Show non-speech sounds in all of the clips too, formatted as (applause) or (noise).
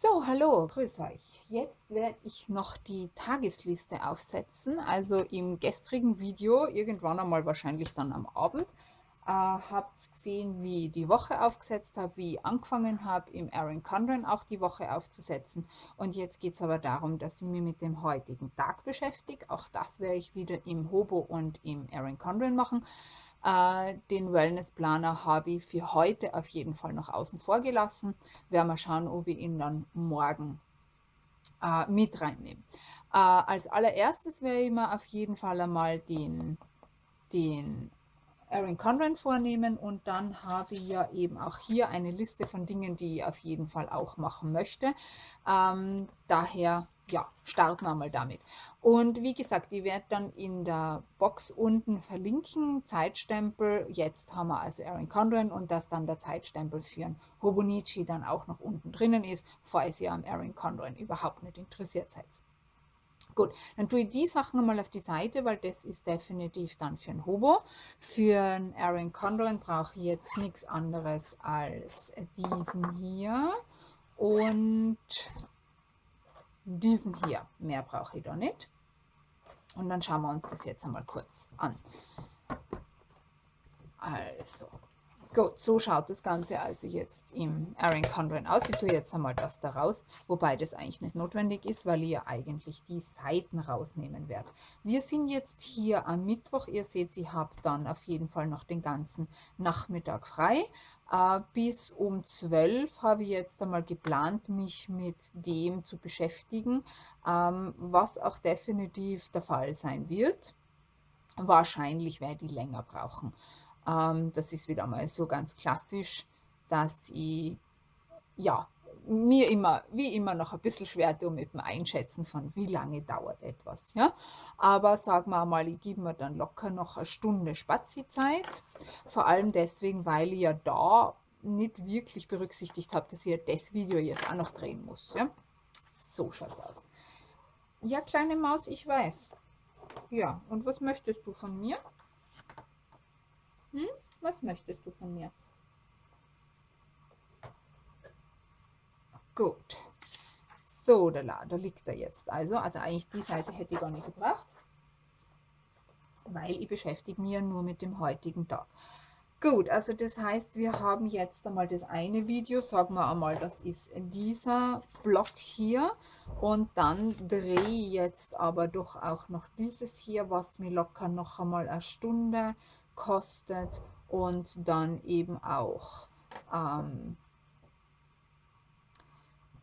So, hallo, grüß euch. Jetzt werde ich noch die Tagesliste aufsetzen. Also im gestrigen Video, irgendwann einmal wahrscheinlich dann am Abend, äh, habt gesehen, wie ich die Woche aufgesetzt habe, wie ich angefangen habe, im Aaron Condren auch die Woche aufzusetzen. Und jetzt geht es aber darum, dass ich mich mit dem heutigen Tag beschäftige. Auch das werde ich wieder im Hobo und im Aaron Condren machen. Äh, den Wellnessplaner habe ich für heute auf jeden Fall noch außen vor gelassen. Werden wir schauen, ob ich ihn dann morgen äh, mit reinnehme. Äh, als allererstes werde ich mir auf jeden Fall einmal den, den Erin Conran vornehmen und dann habe ich ja eben auch hier eine Liste von Dingen, die ich auf jeden Fall auch machen möchte. Ähm, daher ja, starten wir mal damit. Und wie gesagt, ich werde dann in der Box unten verlinken, Zeitstempel. Jetzt haben wir also Erin Condren und dass dann der Zeitstempel für ein Hobonichi dann auch noch unten drinnen ist, falls ihr am Erin Condren überhaupt nicht interessiert seid. Gut, dann tue ich die Sachen mal auf die Seite, weil das ist definitiv dann für ein Hobo. Für ein Erin Condren brauche ich jetzt nichts anderes als diesen hier und diesen hier. Mehr brauche ich da nicht. Und dann schauen wir uns das jetzt einmal kurz an. Also, gut, so schaut das Ganze also jetzt im Aaron Conran aus. Ich tue jetzt einmal das da raus, wobei das eigentlich nicht notwendig ist, weil ich ja eigentlich die Seiten rausnehmen werde. Wir sind jetzt hier am Mittwoch. Ihr seht, ich habe dann auf jeden Fall noch den ganzen Nachmittag frei. Äh, bis um 12 habe ich jetzt einmal geplant, mich mit dem zu beschäftigen, ähm, was auch definitiv der Fall sein wird. Wahrscheinlich werde ich länger brauchen. Ähm, das ist wieder mal so ganz klassisch, dass ich ja mir immer, wie immer, noch ein bisschen schwer tue mit dem Einschätzen von, wie lange dauert etwas. Ja? Aber sagen wir mal, ich gebe mir dann locker noch eine Stunde Spazizeit. Vor allem deswegen, weil ich ja da nicht wirklich berücksichtigt habe, dass ich ja das Video jetzt auch noch drehen muss. Ja? So es aus. Ja, kleine Maus, ich weiß. Ja, und was möchtest du von mir? Hm? Was möchtest du von mir? Gut. So, da, da liegt er jetzt. Also, also eigentlich die Seite hätte ich gar nicht gebracht, weil ich beschäftige mich ja nur mit dem heutigen Tag. Gut, also das heißt, wir haben jetzt einmal das eine Video, sagen wir einmal, das ist dieser Block hier und dann drehe ich jetzt aber doch auch noch dieses hier, was mir locker noch einmal eine Stunde kostet und dann eben auch ähm, äh,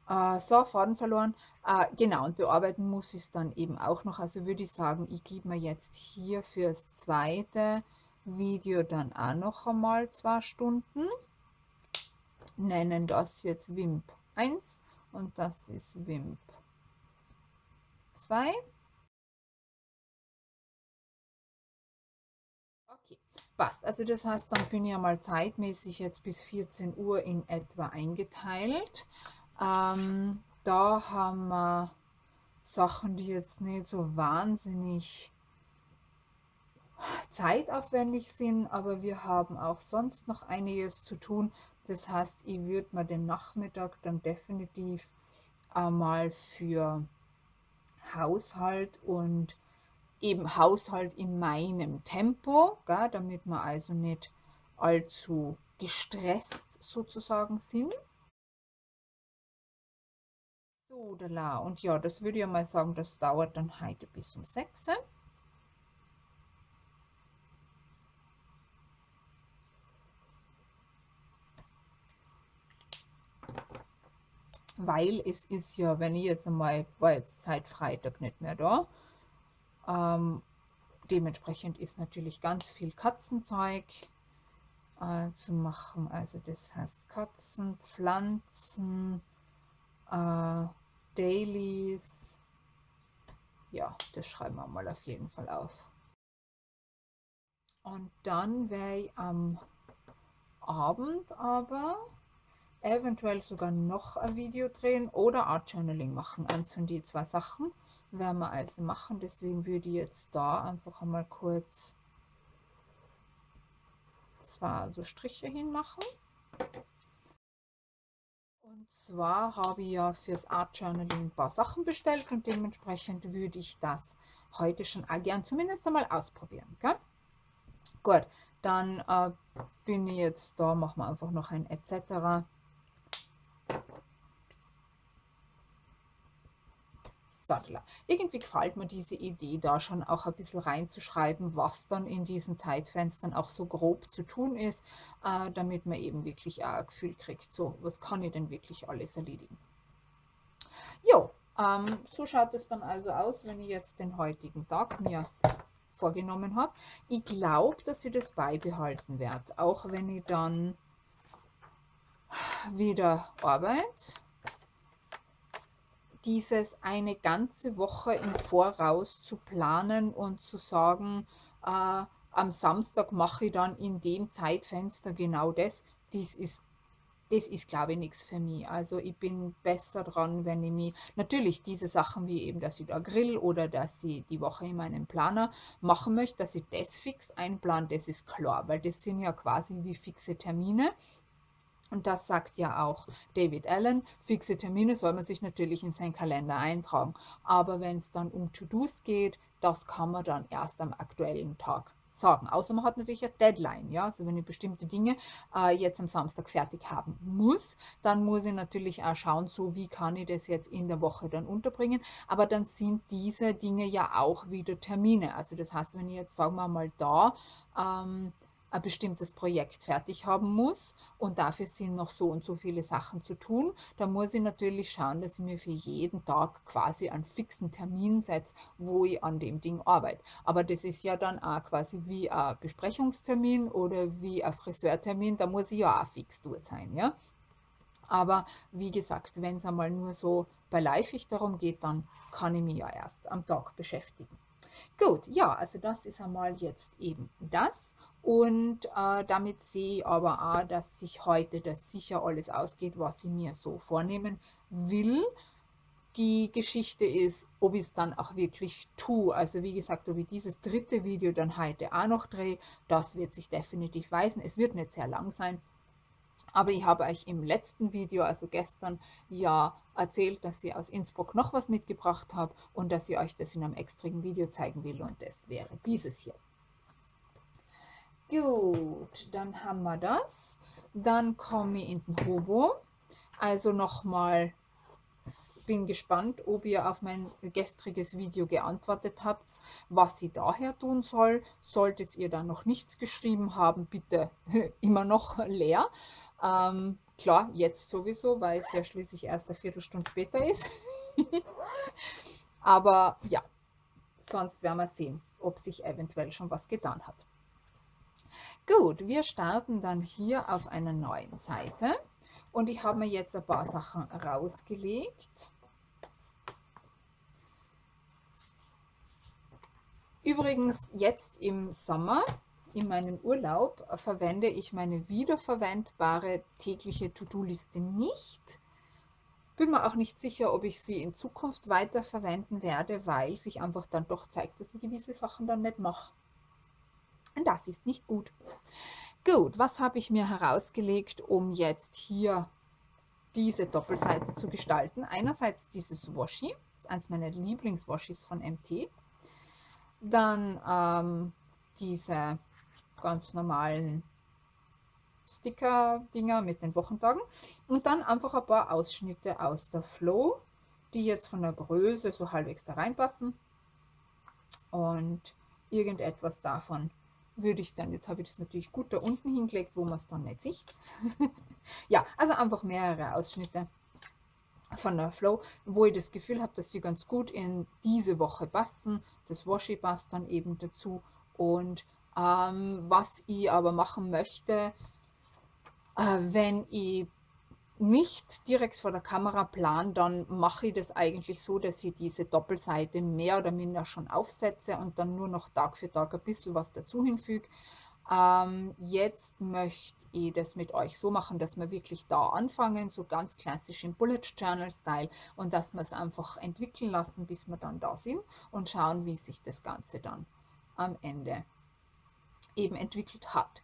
so, Faden verloren. Äh, genau, und bearbeiten muss ich es dann eben auch noch. Also würde ich sagen, ich gebe mir jetzt hier fürs zweite Video dann auch noch einmal zwei Stunden. Nennen das jetzt WIMP 1 und das ist WIMP 2. Okay, passt. Also das heißt, dann bin ich einmal zeitmäßig jetzt bis 14 Uhr in etwa eingeteilt. Ähm, da haben wir Sachen, die jetzt nicht so wahnsinnig zeitaufwendig sind, aber wir haben auch sonst noch einiges zu tun. Das heißt, ich würde mir den Nachmittag dann definitiv einmal für Haushalt und eben Haushalt in meinem Tempo, gell, damit wir also nicht allzu gestresst sozusagen sind. So, la. Und ja, das würde ich mal sagen, das dauert dann heute bis um 6. Weil es ist ja, wenn ich jetzt einmal, war jetzt seit Freitag nicht mehr da, ähm, dementsprechend ist natürlich ganz viel Katzenzeug äh, zu machen. Also das heißt Katzen, Pflanzen, äh, Dailies. Ja, das schreiben wir mal auf jeden Fall auf. Und dann werde ich am Abend aber eventuell sogar noch ein Video drehen oder Art Journaling machen. Eins von die zwei Sachen werden wir also machen. Deswegen würde ich jetzt da einfach einmal kurz zwar so Striche hinmachen. Und Und zwar habe ich ja fürs Art Journaling ein paar Sachen bestellt und dementsprechend würde ich das heute schon auch gern zumindest einmal ausprobieren. Gell? Gut, dann äh, bin ich jetzt da, machen wir einfach noch ein etc. Sattler. Irgendwie gefällt mir diese Idee, da schon auch ein bisschen reinzuschreiben, was dann in diesen Zeitfenstern auch so grob zu tun ist, äh, damit man eben wirklich auch ein Gefühl kriegt, so, was kann ich denn wirklich alles erledigen. Jo, ähm, so schaut es dann also aus, wenn ich jetzt den heutigen Tag mir vorgenommen habe. Ich glaube, dass ich das beibehalten werde, auch wenn ich dann wieder arbeite dieses eine ganze Woche im Voraus zu planen und zu sagen, äh, am Samstag mache ich dann in dem Zeitfenster genau das, das ist, das ist glaube ich, nichts für mich. Also ich bin besser dran, wenn ich mich, natürlich diese Sachen wie eben, dass ich da grill oder dass ich die Woche in meinem Planer machen möchte, dass ich das fix einplan, das ist klar, weil das sind ja quasi wie fixe Termine und das sagt ja auch David Allen. Fixe Termine soll man sich natürlich in seinen Kalender eintragen. Aber wenn es dann um To-Dos geht, das kann man dann erst am aktuellen Tag sagen. Außer man hat natürlich eine Deadline. Ja? Also wenn ich bestimmte Dinge äh, jetzt am Samstag fertig haben muss, dann muss ich natürlich auch schauen, so wie kann ich das jetzt in der Woche dann unterbringen. Aber dann sind diese Dinge ja auch wieder Termine. Also das heißt, wenn ich jetzt, sagen wir mal, da ähm, ein bestimmtes Projekt fertig haben muss und dafür sind noch so und so viele Sachen zu tun, dann muss ich natürlich schauen, dass ich mir für jeden Tag quasi einen fixen Termin setze, wo ich an dem Ding arbeite. Aber das ist ja dann auch quasi wie ein Besprechungstermin oder wie ein Friseurtermin, da muss ich ja auch fix dort sein. Ja? Aber wie gesagt, wenn es einmal nur so beiläufig darum geht, dann kann ich mich ja erst am Tag beschäftigen. Gut, ja, also das ist einmal jetzt eben das. Und äh, damit sehe ich aber auch, dass sich heute das sicher alles ausgeht, was ich mir so vornehmen will. Die Geschichte ist, ob ich es dann auch wirklich tue. Also wie gesagt, ob ich dieses dritte Video dann heute auch noch drehe, das wird sich definitiv weisen. Es wird nicht sehr lang sein. Aber ich habe euch im letzten Video, also gestern, ja erzählt, dass ich aus Innsbruck noch was mitgebracht habe und dass ich euch das in einem extrigen Video zeigen will. Und das wäre dieses hier. Gut, dann haben wir das. Dann komme ich in den Hobo. Also nochmal, bin gespannt, ob ihr auf mein gestriges Video geantwortet habt, was ich daher tun soll. Solltet ihr da noch nichts geschrieben haben, bitte (laughs) immer noch leer. Ähm, klar, jetzt sowieso, weil es ja schließlich erst eine Viertelstunde später ist. (laughs) Aber ja, sonst werden wir sehen, ob sich eventuell schon was getan hat. Gut, wir starten dann hier auf einer neuen Seite und ich habe mir jetzt ein paar Sachen rausgelegt. Übrigens jetzt im Sommer, in meinem Urlaub, verwende ich meine wiederverwendbare tägliche To-Do-Liste nicht. Bin mir auch nicht sicher, ob ich sie in Zukunft weiter verwenden werde, weil sich einfach dann doch zeigt, dass ich gewisse Sachen dann nicht mache. Und das ist nicht gut. Gut, was habe ich mir herausgelegt, um jetzt hier diese Doppelseite zu gestalten? Einerseits dieses Washi, das ist eines meiner Lieblingswashis von MT. Dann ähm, diese ganz normalen Sticker-Dinger mit den Wochentagen. Und dann einfach ein paar Ausschnitte aus der Flow, die jetzt von der Größe so halbwegs da reinpassen. Und irgendetwas davon würde ich dann, jetzt habe ich das natürlich gut da unten hingelegt, wo man es dann nicht sieht. (laughs) ja, also einfach mehrere Ausschnitte von der Flow, wo ich das Gefühl habe, dass sie ganz gut in diese Woche passen. Das Washi passt dann eben dazu. Und ähm, was ich aber machen möchte, äh, wenn ich nicht direkt vor der Kamera plan, dann mache ich das eigentlich so, dass ich diese Doppelseite mehr oder minder schon aufsetze und dann nur noch Tag für Tag ein bisschen was dazu hinfüge. Ähm, jetzt möchte ich das mit euch so machen, dass wir wirklich da anfangen, so ganz klassisch im Bullet Journal Style und dass wir es einfach entwickeln lassen, bis wir dann da sind und schauen, wie sich das Ganze dann am Ende eben entwickelt hat.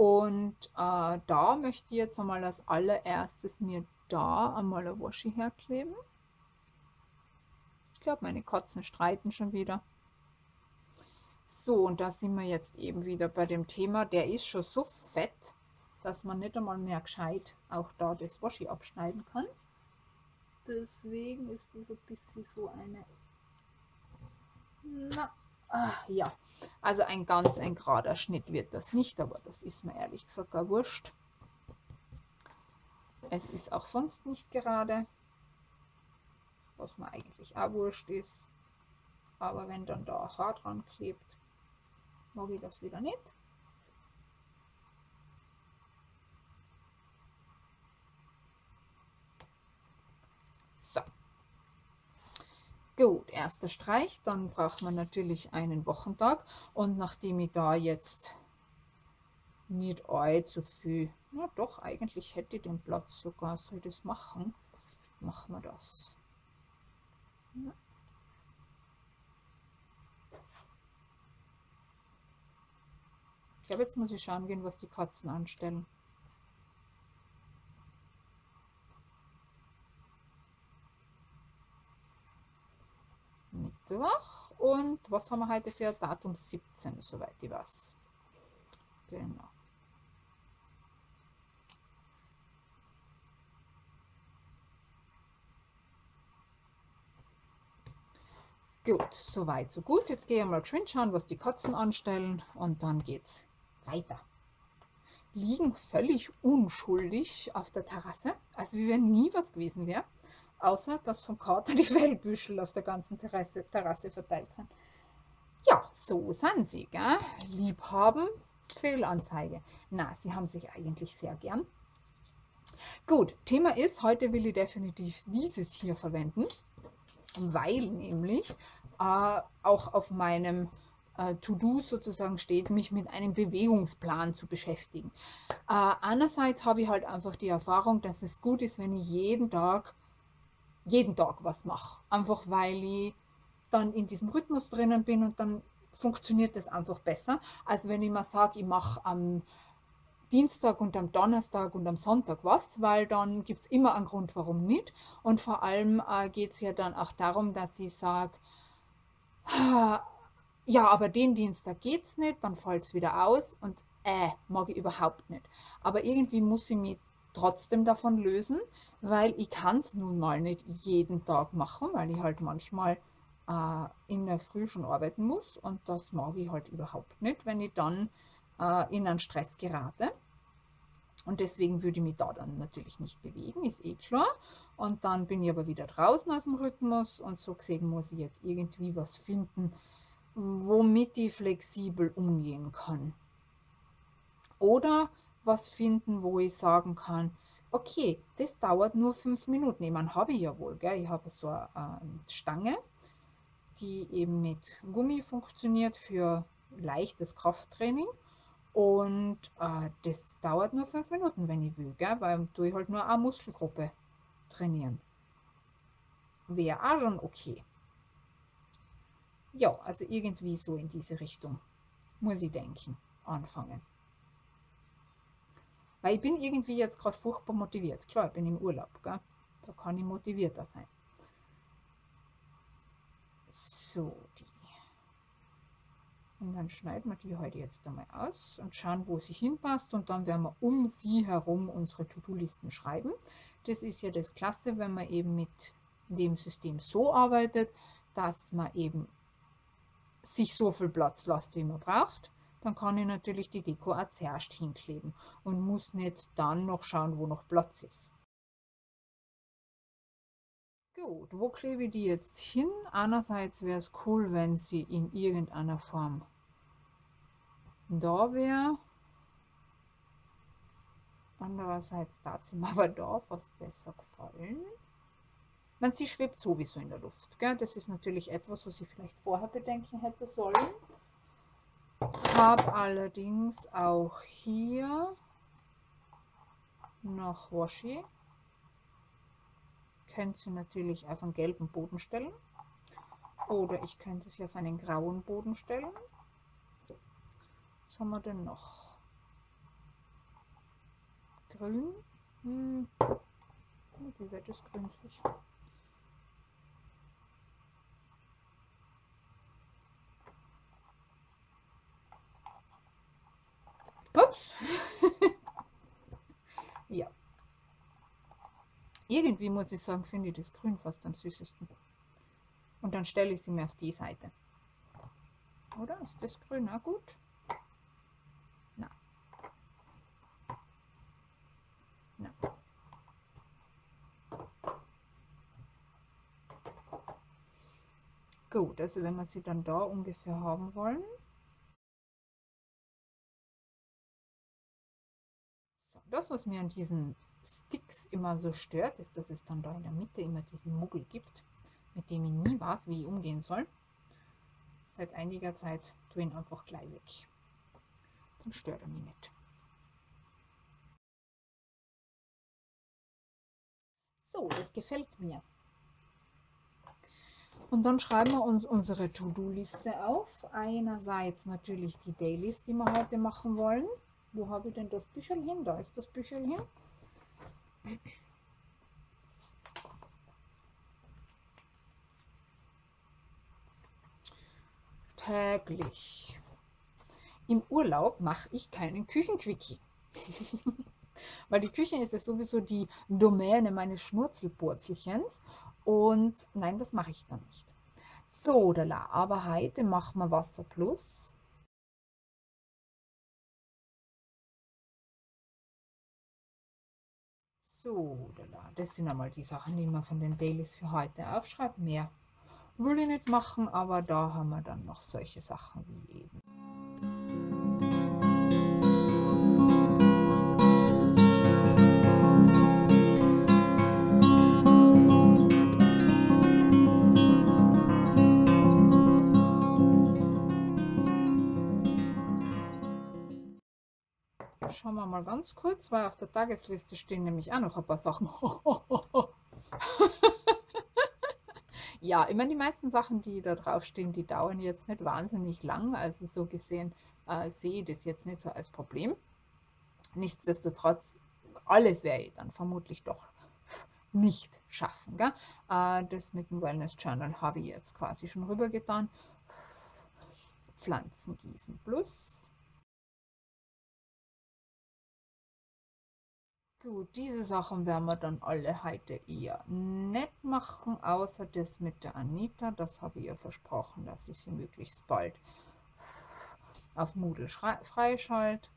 Und äh, da möchte ich jetzt einmal als allererstes mir da einmal ein Waschi herkleben. Ich glaube, meine Katzen streiten schon wieder. So, und da sind wir jetzt eben wieder bei dem Thema. Der ist schon so fett, dass man nicht einmal mehr gescheit auch da das Waschi abschneiden kann. Deswegen ist das ein bisschen so eine... Na, ach, ja, also ein ganz ein gerader Schnitt wird das nicht, aber das ist mir ehrlich gesagt gar wurscht. Es ist auch sonst nicht gerade, was mir eigentlich auch wurscht ist. Aber wenn dann da ein Haar dran klebt, mag ich das wieder nicht. So. Gut, erster Streich, dann braucht man natürlich einen Wochentag und nachdem ich da jetzt nicht allzu viel, na doch, eigentlich hätte ich den Platz sogar, soll ich das machen? Machen wir das. Ja. glaube, jetzt muss ich schauen gehen, was die Katzen anstellen. Mittwoch. Und was haben wir heute für Datum 17, soweit ich weiß. Genau. Gut, soweit, so gut. Jetzt gehe ich mal geschwind schauen, was die Katzen anstellen und dann geht's weiter. Liegen völlig unschuldig auf der Terrasse, also wie wenn nie was gewesen wäre, außer dass vom Kater (laughs) die Fellbüschel auf der ganzen Terrasse, Terrasse verteilt sind. Ja, so sind sie, gell? Liebhaben, Fehlanzeige. Na, sie haben sich eigentlich sehr gern. Gut, Thema ist, heute will ich definitiv dieses hier verwenden, weil nämlich äh, auch auf meinem äh, To-Do sozusagen steht, mich mit einem Bewegungsplan zu beschäftigen. Äh, einerseits habe ich halt einfach die Erfahrung, dass es gut ist, wenn ich jeden Tag, jeden Tag was mache. Einfach weil ich dann in diesem Rhythmus drinnen bin und dann funktioniert das einfach besser, als wenn ich mal sage, ich mache am Dienstag und am Donnerstag und am Sonntag was, weil dann gibt es immer einen Grund, warum nicht. Und vor allem äh, geht es ja dann auch darum, dass ich sage, ja, aber den Dienstag geht es nicht, dann fällt es wieder aus und äh, mag ich überhaupt nicht. Aber irgendwie muss ich mich trotzdem davon lösen, weil ich kann es nun mal nicht jeden Tag machen, weil ich halt manchmal äh, in der Früh schon arbeiten muss und das mag ich halt überhaupt nicht, wenn ich dann äh, in einen Stress gerate. Und deswegen würde ich mich da dann natürlich nicht bewegen, ist eh klar. Und dann bin ich aber wieder draußen aus dem Rhythmus und so gesehen muss ich jetzt irgendwie was finden, womit ich flexibel umgehen kann. Oder was finden, wo ich sagen kann, okay, das dauert nur fünf Minuten. Ich meine, habe ich ja wohl, gell? ich habe so eine Stange, die eben mit Gummi funktioniert für leichtes Krafttraining. Und äh, das dauert nur fünf Minuten, wenn ich will, gell? weil tue ich halt nur eine Muskelgruppe trainieren. Wäre auch schon okay. Ja, also irgendwie so in diese Richtung muss ich denken, anfangen. Weil ich bin irgendwie jetzt gerade furchtbar motiviert. Klar, ich bin im Urlaub, gell? da kann ich motivierter sein. So, die. Und dann schneiden wir die heute jetzt einmal aus und schauen, wo sie hinpasst. Und dann werden wir um sie herum unsere To-Do-Listen schreiben. Das ist ja das Klasse, wenn man eben mit dem System so arbeitet, dass man eben sich so viel Platz lässt, wie man braucht, dann kann ich natürlich die Deko auch zuerst hinkleben und muss nicht dann noch schauen, wo noch Platz ist. Gut, wo klebe ich die jetzt hin? Einerseits wäre es cool, wenn sie in irgendeiner Form da wäre. Andererseits da sie mir aber da fast besser gefallen. Man, sie schwebt sowieso in der Luft. Gell? Das ist natürlich etwas, was ich vielleicht vorher bedenken hätte sollen. Habe allerdings auch hier noch Washi. Könnt sie natürlich auf einen gelben Boden stellen. Oder ich könnte sie auf einen grauen Boden stellen. Was haben wir denn noch? Grün. Hm. Wie wird das grün sich? Ups. (laughs) ja. Irgendwie muss ich sagen, finde ich das Grün fast am süßesten. Und dann stelle ich sie mir auf die Seite. Oder? Ist das Grün auch gut? Nein. Nein. Gut, also wenn wir sie dann da ungefähr haben wollen, das, was mir an diesen Sticks immer so stört, ist, dass es dann da in der Mitte immer diesen Muggel gibt, mit dem ich nie weiß, wie ich umgehen soll. Seit einiger Zeit tue ich ihn einfach gleich weg. Dann stört er mich nicht. So, das gefällt mir. Und dann schreiben wir uns unsere To-Do-Liste auf. Einerseits natürlich die Dailies, die wir heute machen wollen. Wo habe ich denn das Büchel hin? Da ist das Büchel hin. Täglich. Im Urlaub mache ich keinen Küchenquickie. (laughs) Weil die Küche ist ja sowieso die Domäne meines Schnurzelpurzelchens. Und nein, das mache ich dann nicht. So, aber heute machen wir Wasser plus. So, das sind einmal die Sachen, die man von den Dailies für heute aufschreibt. Mehr will ich nicht machen, aber da haben wir dann noch solche Sachen wie eben. Wir mal ganz kurz, weil auf der Tagesliste stehen nämlich auch noch ein paar Sachen. (laughs) ja, meine, die meisten Sachen, die da drauf stehen, die dauern jetzt nicht wahnsinnig lang. Also so gesehen äh, sehe ich das jetzt nicht so als Problem. Nichtsdestotrotz, alles werde ich dann vermutlich doch nicht schaffen. Gell? Äh, das mit dem Wellness Journal habe ich jetzt quasi schon rübergetan. Pflanzen gießen plus Gut, diese Sachen werden wir dann alle heute eher nicht machen, außer das mit der Anita. Das habe ich ihr versprochen, dass ich sie möglichst bald auf Moodle freischalte.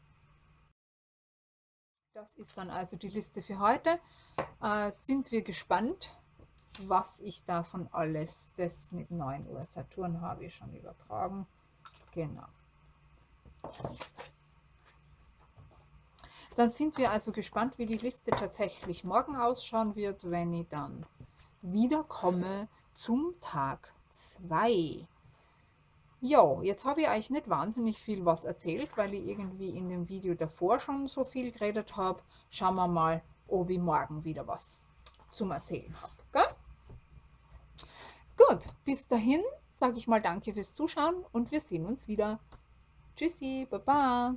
Das ist dann also die Liste für heute. Äh, sind wir gespannt, was ich davon alles, das mit 9 Uhr Saturn habe ich schon übertragen. Genau. Dann sind wir also gespannt, wie die Liste tatsächlich morgen ausschauen wird, wenn ich dann wiederkomme zum Tag 2. Ja, jetzt habe ich euch nicht wahnsinnig viel was erzählt, weil ich irgendwie in dem Video davor schon so viel geredet habe. Schauen wir mal, ob ich morgen wieder was zum Erzählen habe. Gut, bis dahin sage ich mal danke fürs Zuschauen und wir sehen uns wieder. Tschüssi, Baba.